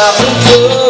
out the door.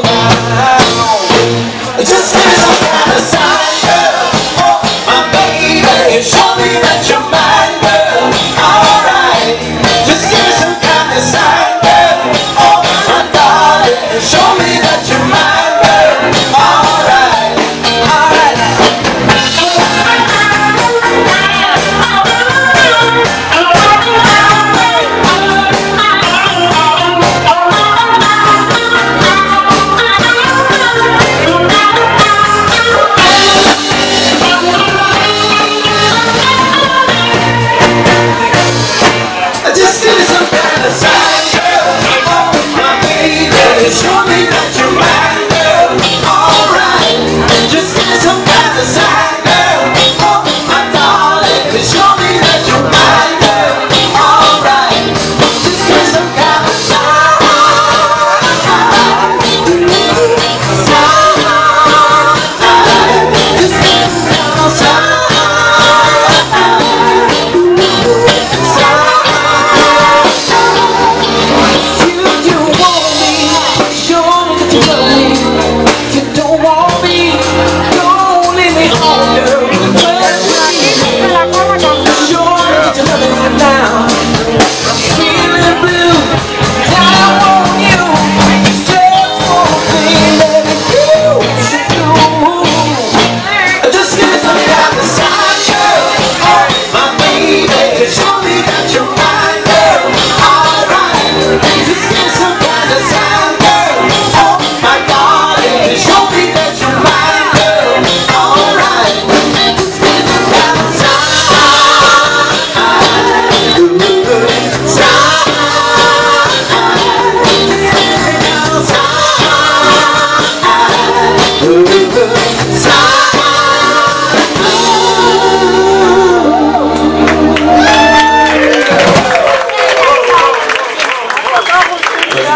to some kind of side.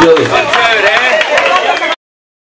Billy.